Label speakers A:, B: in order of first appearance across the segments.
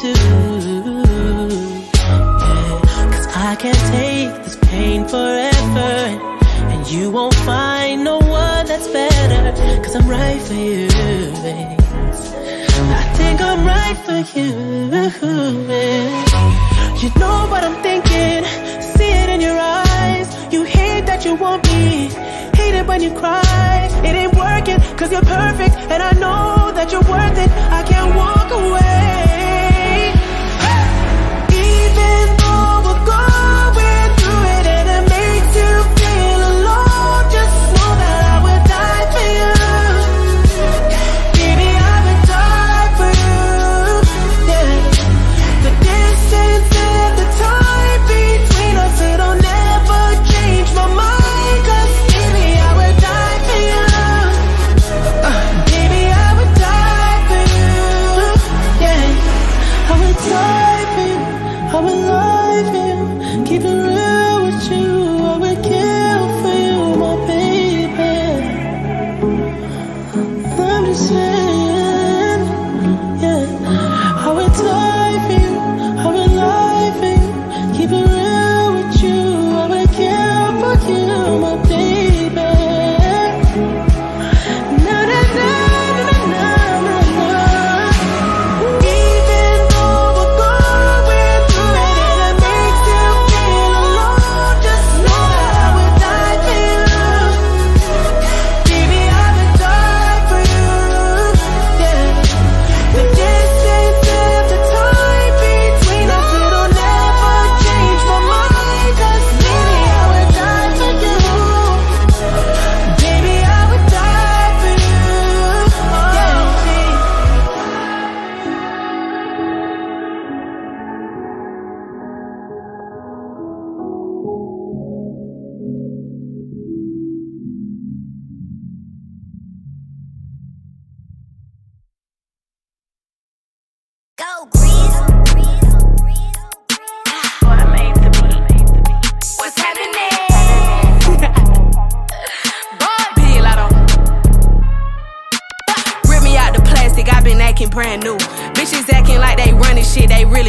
A: too. Yeah, Cause I can't take this pain forever. And you won't find no one that's better. Cause I'm right for you, babe. I think I'm right for you. You know what I'm thinking, see it in your eyes. You hate that you want me, hate it when you cry. It ain't working, cause you're perfect, and I know that you're worth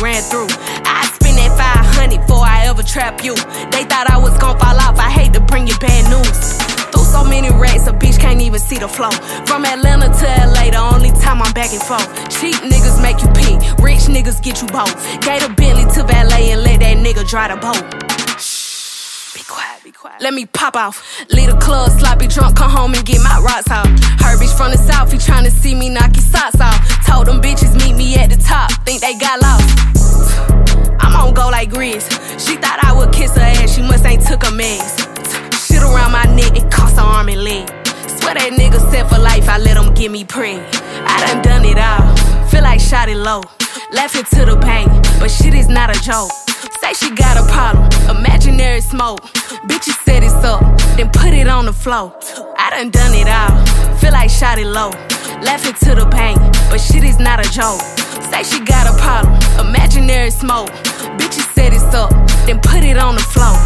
B: ran through. I spend that 500 before I ever trap you. They thought I was gon' fall off, I hate to bring you bad news. Through so many racks, a bitch can't even see the flow. From Atlanta to LA, the only time I'm back and forth. Cheap niggas make you pee, rich niggas get you both. Gave a Bentley to valet and let that nigga drive the boat. Quiet, be quiet. Let me pop off. Leave the club, sloppy drunk, come home and get my rocks off. Herbie's from the south, he tryna see me knock his socks off. Told them bitches meet me at the top, think they got lost. I'm on go like Grizz. She thought I would kiss her ass, she must ain't took a meds. Shit around my neck, it cost an arm and leg. Swear that nigga set for life, I let him get me preg. I done done it all, feel like shot it low. Laughing to the pain, but shit is not a joke. Say she got a problem, imaginary smoke. Bitches set it up, then put it on the floor. I done done it all. Feel like shot it low. Laughing to the pain, but shit is not a joke. Say she got a problem, imaginary smoke. Bitches set it up, then put it on the floor.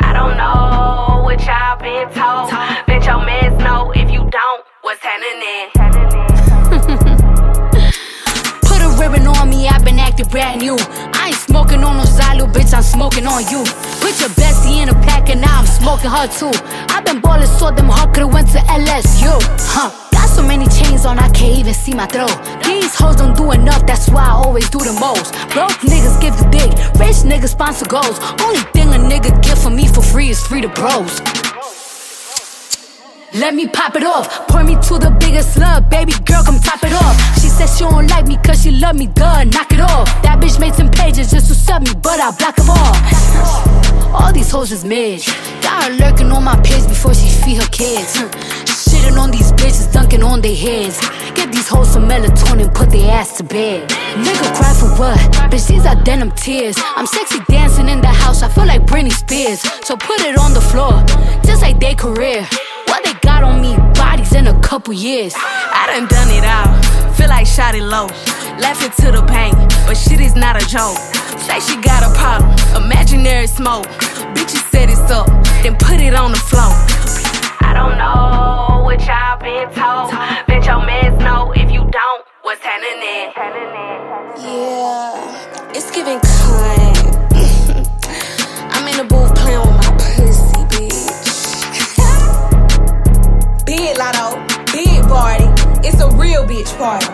B: I don't know what y'all been told. Bet your mans know if you don't, what's happening?
C: Put a ribbon on me, I've been acting brand new. I'm smoking on you. Put your bestie in a pack and now I'm smoking her too. I've been ballin' so them hard could've went to LSU. Huh. Got so many chains on, I can't even see my throat. These hoes don't do enough, that's why I always do the most. Broke niggas give the dick, rich niggas sponsor goals. Only thing a nigga get from me for free is free to bros. Let me pop it off. Pour me to the biggest love, Baby girl, come top it off. She said she don't like me cause she love me. Duh, knock That bitch made some pages just to sub me, but I block them all. All these hoes is mid. Got her lurking on my page before she feed her kids. Shitting on these bitches, dunking on their heads. Get these hoes some melatonin, put their ass to bed. Nigga cry for what? Bitch, these are denim tears. I'm sexy dancing in the house, I feel like Britney Spears. So put it on the floor, just like their career. What they got on me, bodies in a couple years.
B: I done done it all. Feel like shot it low. Laughing to the pain, but shit is not a joke. Say she got a problem, imaginary smoke. Bitches set it up, then put it on the floor. I don't know what y'all been told. Bet your mans know if you don't, what's happening?
D: Yeah, it's giving cunt. I'm in the booth playing with my pussy, bitch. big Latto, big party. It's a real bitch party.